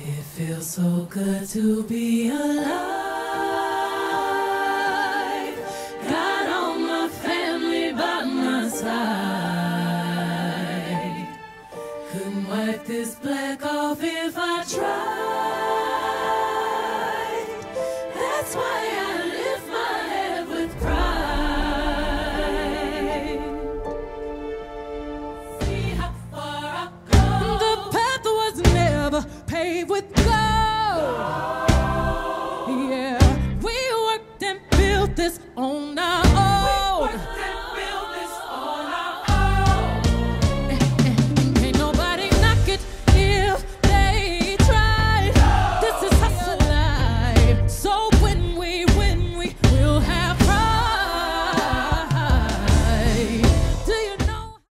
It feels so good to be alive. Got all my family by my side. Couldn't wipe this black off if I tried. That's why. were paved with gold. Yeah, we worked and built this on our